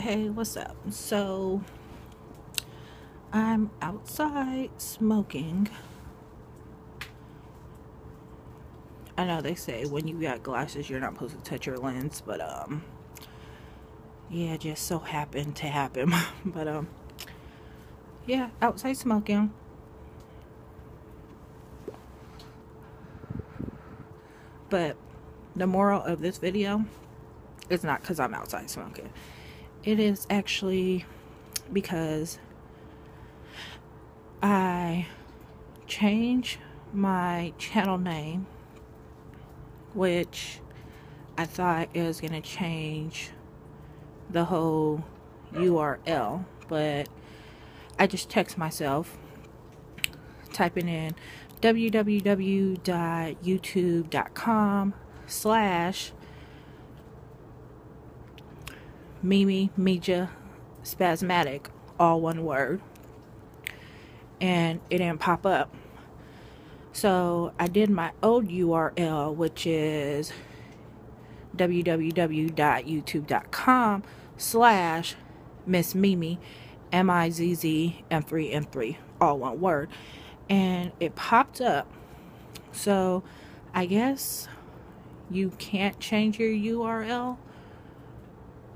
Hey, what's up? So, I'm outside smoking. I know they say when you got glasses, you're not supposed to touch your lens, but, um, yeah, just so happened to happen. but, um, yeah, outside smoking. But the moral of this video is not because I'm outside smoking. It is actually because I changed my channel name, which I thought it was going to change the whole URL, but I just text myself typing in www.youtube.com slash Mimi Media Spasmatic, all one word. And it didn't pop up. So I did my old URL, which is www.youtube.com slash Miss Mimi M-I-Z-Z M3 M3 all one word and it popped up so I guess you can't change your URL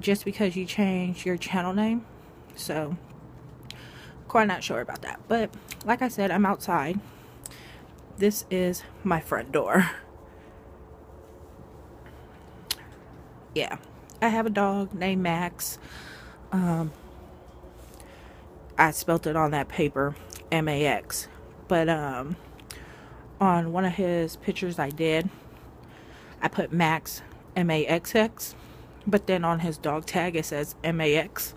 just because you change your channel name. So, quite not sure about that. But, like I said, I'm outside. This is my front door. Yeah. I have a dog named Max. Um, I spelt it on that paper, M-A-X. But, um, on one of his pictures I did, I put Max, M-A-X-X. But then on his dog tag it says MAX.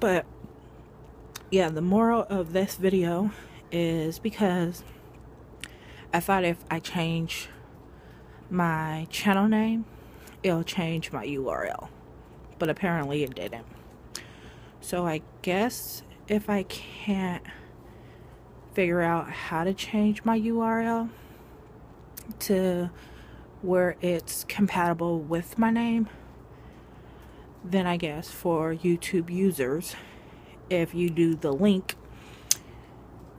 But yeah, the moral of this video is because I thought if I change my channel name, it'll change my URL. But apparently it didn't. So I guess if I can't figure out how to change my URL to where it's compatible with my name, then I guess for YouTube users, if you do the link,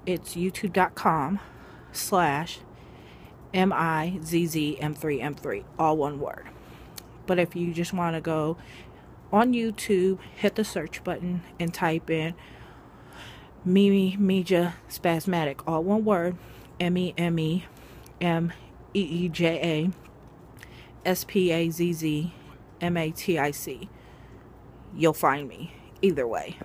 it's youtube.com slash M-I-Z-Z-M3-M3, all one word. But if you just want to go on YouTube, hit the search button and type in Mimi Media Spasmatic, all one word. M E M E M E E J A S P A Z Z M A T I C. You'll find me either way.